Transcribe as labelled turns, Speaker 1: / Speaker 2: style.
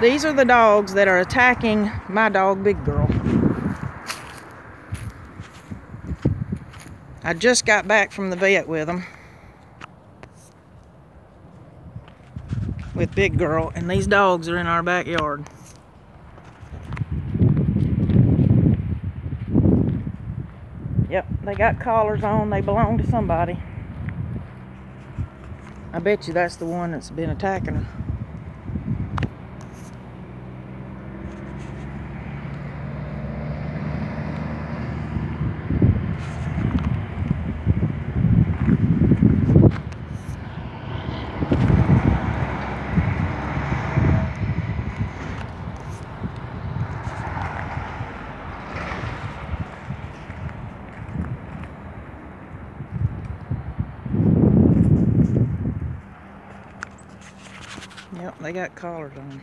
Speaker 1: These are the dogs that are attacking my dog, Big Girl. I just got back from the vet with them. With Big Girl, and these dogs are in our backyard. Yep, they got collars on. They belong to somebody. I bet you that's the one that's been attacking her. Yep, they got collars on.